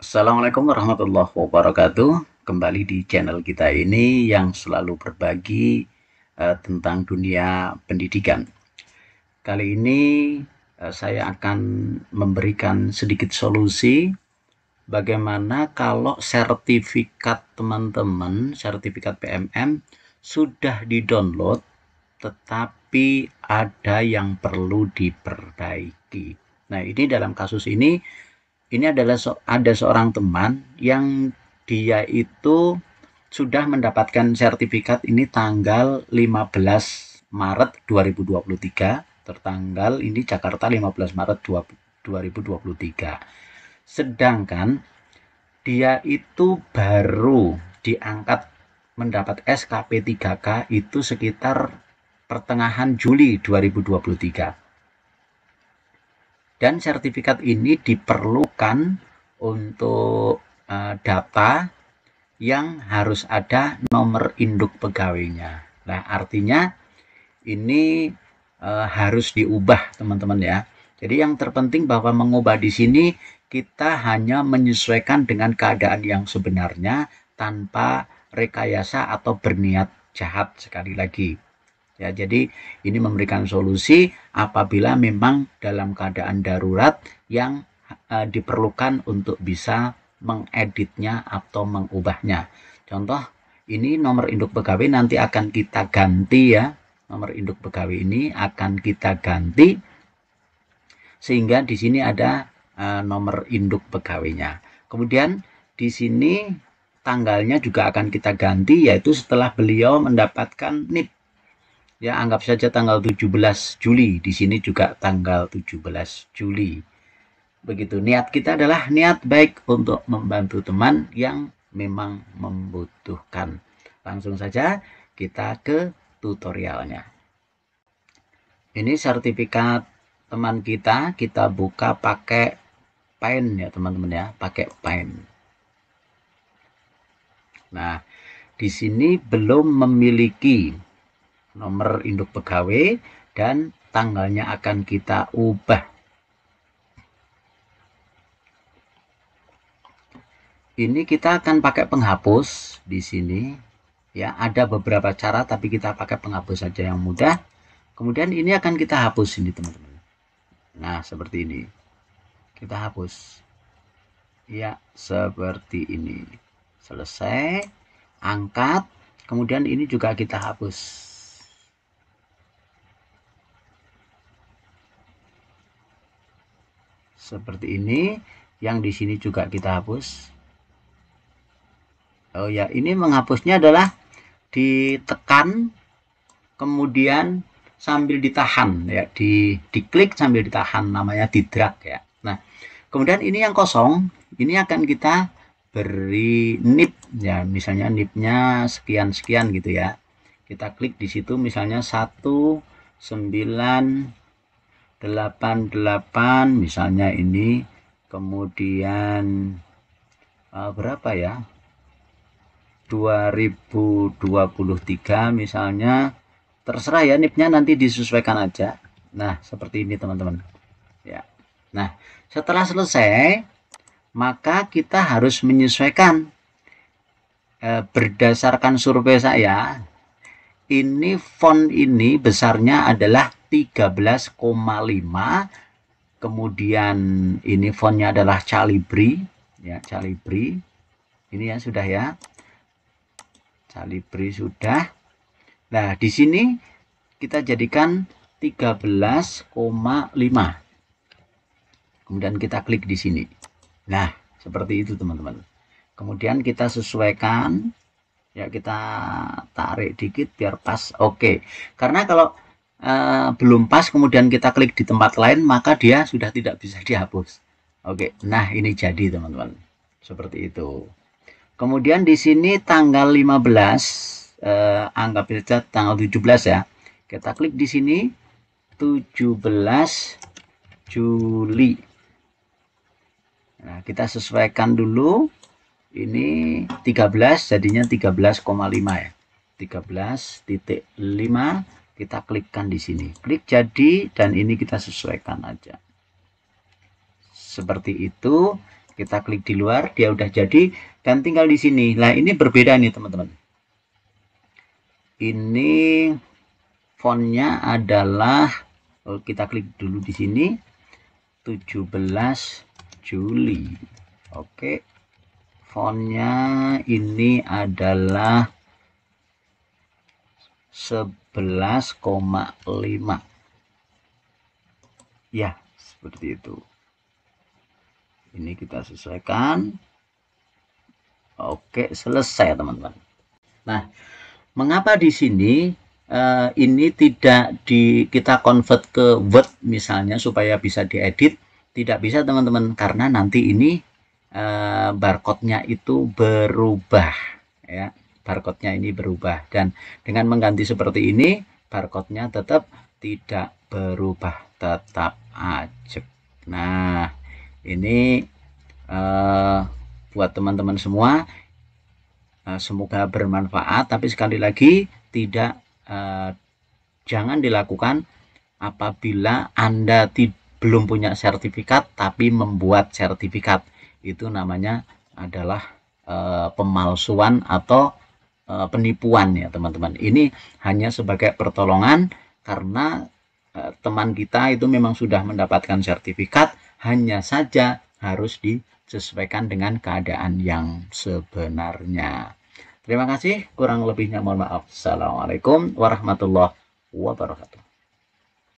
Assalamualaikum warahmatullahi wabarakatuh. Kembali di channel kita ini yang selalu berbagi uh, tentang dunia pendidikan. Kali ini uh, saya akan memberikan sedikit solusi bagaimana kalau sertifikat teman-teman, sertifikat PMM sudah di-download tetapi ada yang perlu diperbaiki. Nah, ini dalam kasus ini ini adalah so, ada seorang teman yang dia itu sudah mendapatkan sertifikat ini tanggal 15 Maret 2023 tertanggal ini Jakarta 15 Maret 2023 sedangkan dia itu baru diangkat mendapat SKP 3K itu sekitar pertengahan Juli 2023 dan sertifikat ini untuk uh, data yang harus ada nomor induk pegawainya. Nah, artinya ini uh, harus diubah, teman-teman ya. Jadi yang terpenting bahwa mengubah di sini kita hanya menyesuaikan dengan keadaan yang sebenarnya tanpa rekayasa atau berniat jahat sekali lagi. Ya, jadi ini memberikan solusi apabila memang dalam keadaan darurat yang uh, diperlukan untuk bisa mengeditnya atau mengubahnya. Contoh, ini nomor induk pegawai nanti akan kita ganti ya. Nomor induk pegawai ini akan kita ganti sehingga di sini ada uh, nomor induk pegawainya. Kemudian di sini tanggalnya juga akan kita ganti yaitu setelah beliau mendapatkan NIP Ya, anggap saja tanggal 17 Juli. Di sini juga tanggal 17 Juli. Begitu. Niat kita adalah niat baik untuk membantu teman yang memang membutuhkan. Langsung saja kita ke tutorialnya. Ini sertifikat teman kita, kita buka pakai Paint ya teman-teman ya, pakai Paint. Nah, di sini belum memiliki nomor induk pegawai dan tanggalnya akan kita ubah. Ini kita akan pakai penghapus di sini. Ya, ada beberapa cara tapi kita pakai penghapus saja yang mudah. Kemudian ini akan kita hapus ini, teman-teman. Nah, seperti ini. Kita hapus. Ya, seperti ini. Selesai. Angkat. Kemudian ini juga kita hapus. seperti ini yang di sini juga kita hapus oh ya ini menghapusnya adalah ditekan kemudian sambil ditahan ya. Di diklik sambil ditahan namanya di drag ya. Nah kemudian ini yang kosong ini akan kita beri nip ya. Misalnya nipnya sekian sekian gitu ya. Kita klik di situ misalnya 1 9 88 misalnya ini. Kemudian uh, berapa ya 2023 misalnya terserah ya nipnya nanti disesuaikan aja. Nah seperti ini teman-teman. Ya. Nah setelah selesai maka kita harus menyesuaikan eh, berdasarkan survei saya ini font ini besarnya adalah 13,5 kemudian ini fontnya adalah Calibri ya Calibri. Ini ya sudah ya Calibri sudah. Nah di sini kita jadikan 13,5 kemudian kita klik di sini. Nah seperti itu teman-teman. Kemudian kita sesuaikan. Ya kita tarik dikit biar pas. Oke. Karena kalau uh, belum pas kemudian kita klik di tempat lain maka dia sudah tidak bisa dihapus. Oke. Nah ini jadi teman-teman. Seperti itu kemudian di sini tanggal 15 uh, eh, anggap saja tanggal 17 ya. Kita klik di sini 17 Juli. Nah kita sesuaikan dulu. Ini 13 jadinya 13,5 ya. 13.5 kita klikkan di sini. Klik jadi dan ini kita sesuaikan aja. Seperti itu kita klik di luar dia udah jadi dan tinggal di sini. Nah ini berbeda nih teman-teman. Ini fontnya adalah oh, kita klik dulu di sini 17 Juli. Oke fontnya ini adalah 11,5 ya seperti itu ini kita sesuaikan oke selesai teman-teman. Nah mengapa di sini uh, ini tidak di kita convert ke Word misalnya supaya bisa diedit? Tidak bisa teman-teman karena nanti ini uh, barcode-nya itu berubah ya. Barcode-nya ini berubah. Dan dengan mengganti seperti ini barcode-nya tetap tidak berubah. Tetap ajak nah ini uh, buat teman-teman semua uh, semoga bermanfaat tapi sekali lagi tidak uh, jangan dilakukan apabila Anda belum punya sertifikat tapi membuat sertifikat. Itu namanya adalah uh, pemalsuan atau uh, penipuan ya teman-teman. Ini hanya sebagai pertolongan karena teman kita itu memang sudah mendapatkan sertifikat hanya saja harus disesuaikan dengan keadaan yang sebenarnya. Terima kasih kurang lebihnya mohon maaf. Assalamualaikum warahmatullahi wabarakatuh